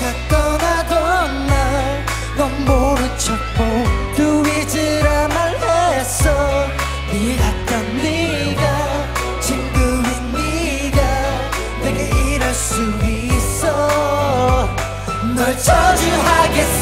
너가 떠나던 날 넌 모른 척 모두 잊으라 말했어. 네가 네가 친구인 네가 내게 이럴 수 있어. 널 저주하겠어.